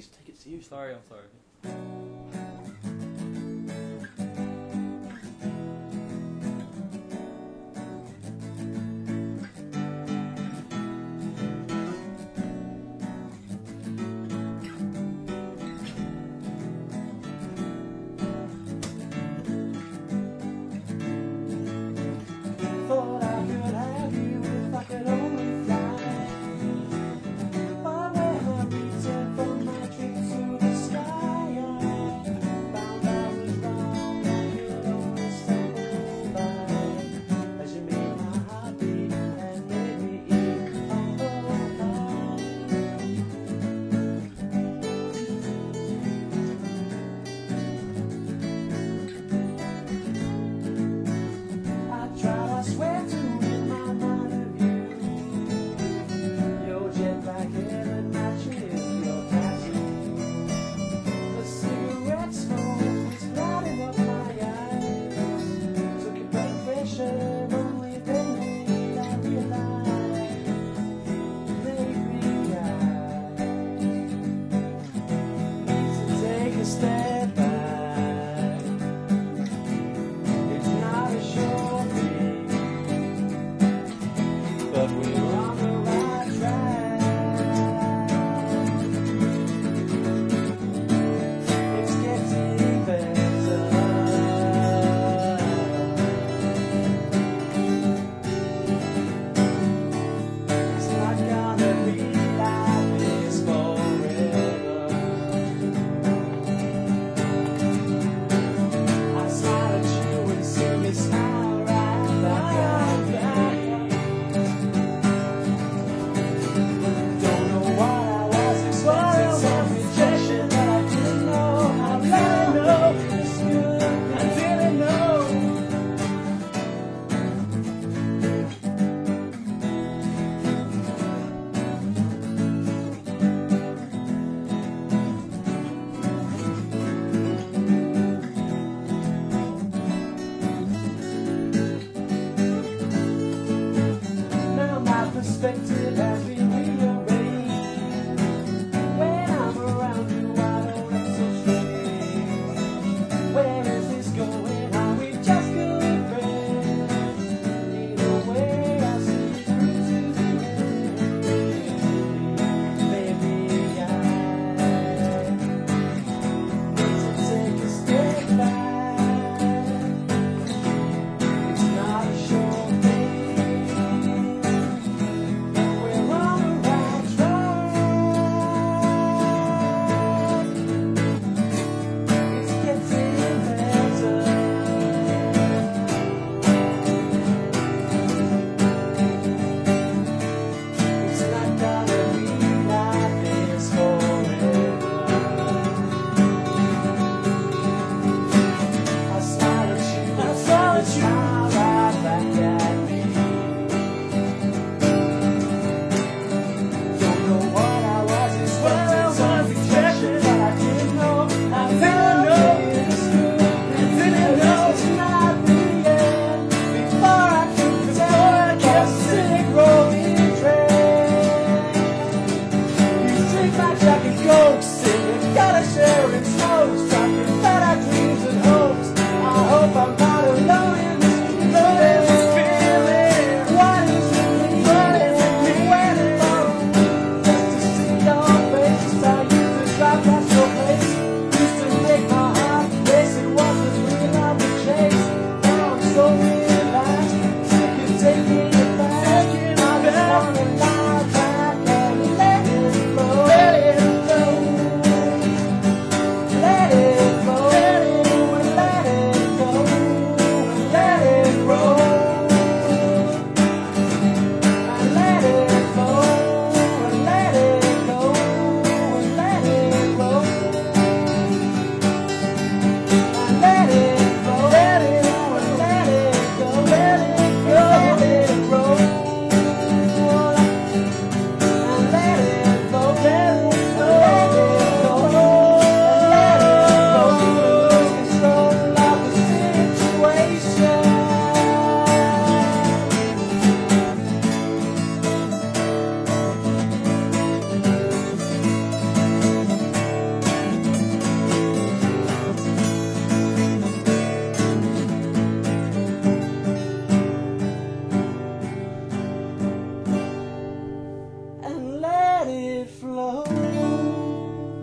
please take it serious. Sorry, I'm sorry. perspective as we